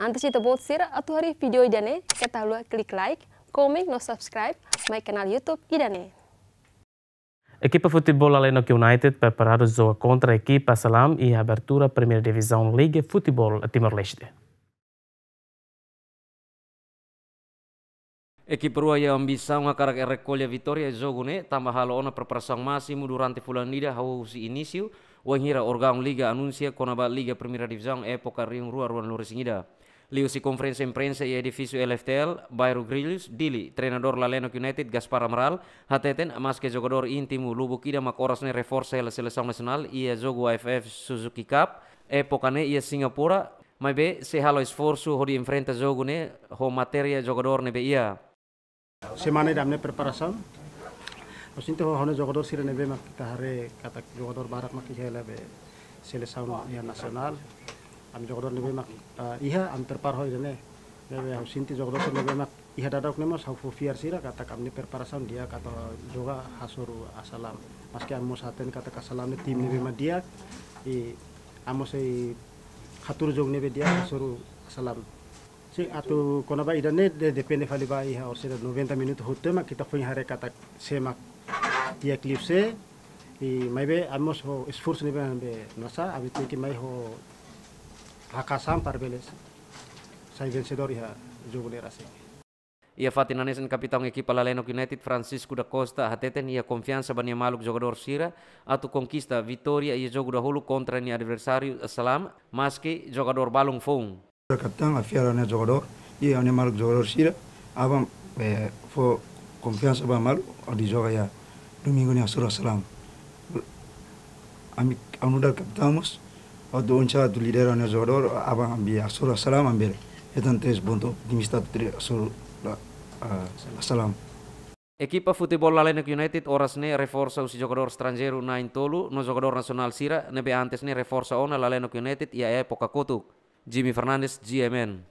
Antes sira atu hari video idane, kita lu klik like, comment, no subscribe, my canal YouTube idane. Equipa Futebol Alenoc United preparado jogo contra a equipa Salam e a abertura Primeira Divisão Liga Futebol Timor-Leste. Equipe rua yang bisa mengakarak recolha vitória jogo ne tambah halo ona preparação máximo durante fulan nida hau si início wanhira orgão liga anuncia konaba liga primeira divisão época riung rua ruan luresingida Liu si conferência imprensa e edifício LFTL, bairro Grilhos, Dili, treinador Laleno United, Gaspar Amaral, hateten mas que jogador íntimo Lubo Kida makoras ne reforça a seleção nacional e jogo AFF Suzuki Cup, época ne e Singapura, mas be se halo esforço hori enfrenta jogo ne, ho matéria jogador ne be ia. Semana damne preparação. Sinto ho hono jogador ne be mak kita hare kata jogador barat mak ihela be seleção nacional. am jogodor nebe mak iha am perpar hoy dene nebe hau sinti jogodor se nebe mak iha dadak ne mas hau fufiar sira kata kam ni perparasan dia kata joga hasuru asalam. Maski am haten kata kasalam tim nebe ma dia i amos ei hatur jog nebe dia hasuru asalam. Si atu kona ba idane de depende fali ba iha or sira 90 minutos hote mak kita foi hare kata semak dia eclipse i be amos ho esforço nebe nasa abite ki mai ho Hakasam parbeles. Sai vencedor ya jogo lerase. Ia fatina nesen kapitão equipa Laleno United Francisco da Costa hateten ia confiança bania maluk jogador Sira atu conquista vitória ia jogo dahulu contra ni adversário Salam maski jogador Balung Fung. Kapitão a fiara ne jogador ia ne maluk jogador Sira abam eh, fo confiança ba malu di joga ya domingo ni asura Salam. Ami anuda kapitamos Waktu unca tu lidera ne jogador abang ambil asur salam ambil. Etan tres ponto optimista tri asur salam. Equipa Futebol Lalenek United horas ne reforça os jogador estrangeiro na Intolu, no jogador nacional Sira, nebe antes ne reforça ona Lalenek United e a época Kotuk. Jimmy Fernandes, GMN.